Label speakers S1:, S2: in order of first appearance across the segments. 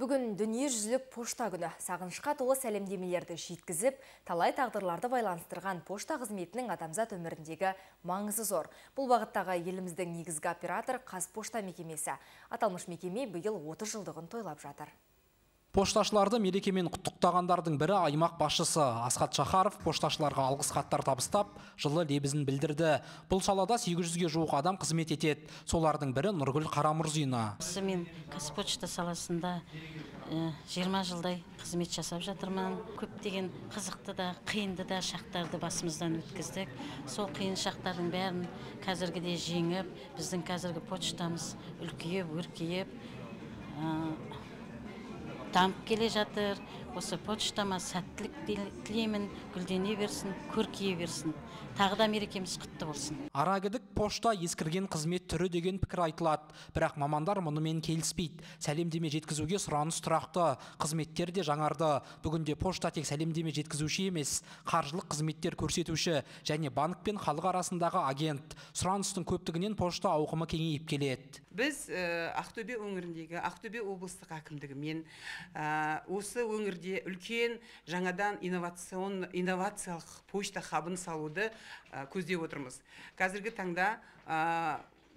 S1: Бүгін дүниежүзілік пошта күні сағынышқа толы сәлемдемелерді жеткізіп, талай тағдырларды байланыстырған пошта қызметінің адамзат өміріндегі маңызы зор. Бұл бағыттағы еліміздің негізгі оператор Қазпошта мекемесі. Аталмыш мекеме биыл 30 жылдығын тойлап жатыр.
S2: Пошташыларды мерекемен құттықтағандардың бірі аймақ басшысы Асхат Шахаров пошташыларға алғыс хаттар табыстап, жылы лебізін білдірді. Бұл салада 800-ге жуық адам қызмет етеді. Солардың бірі Нұргүл Қарамұрзина.
S3: Мен Қазпошта саласында 20 жылдай қызмет жасап жатырмын. Көптеген қызықты да, қиынды да шақтарды басымыздан өткіздік. Сол қиын шақтардың бәрін қазіргіде жеңіп, біздің қазіргі почтамыз үлкейіп, өркейіп, дамып келе жатыр осы почтама сәттілік тілеймін гүлдене берсін көркейе берсін. Тағы да мерекеміз құтты болсын.
S2: Арагідік пошта ескірген қызмет түрі деген пікір айтылады. Бірақ мамандар мұнымен келіспейді. Сәлемдеме жеткізуге сұраныс тұрақты. Қызметтер де жаңарды. Бүгінде пошта тек сәлемдеме жеткізуші емес қаржылық қызметтер көрсетуші және банк пен халық арасындағы агент. Сұраныстың көптігінен пошта ауқымы кеңейіп келеді.
S4: Біз ақтөбе өңіріндегі ақтөбе облыстық әкімдігімен осы өңірде үлкен жаңадан инновацион инновациялық почта хабын салуды көздеп отырмыз. Қазіргі таңда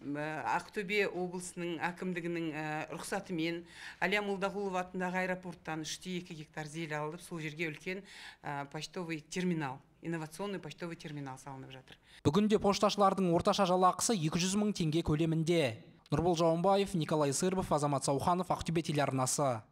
S4: ақтөбе облысының әкімдігінің рұқсатымен әлия молдағұлова атындағы аэропорттан үште екі гектар жер алып сол жерге үлкен почтовый терминал инновационный почтовый терминал салынып жатыр.
S2: Бүгінде пошташылардың орташа жалақысы 200 мың теңге көлемінде. Нұрбол жауынбаев николай сырбов азамат сауханов ақтөбе телеарнасы.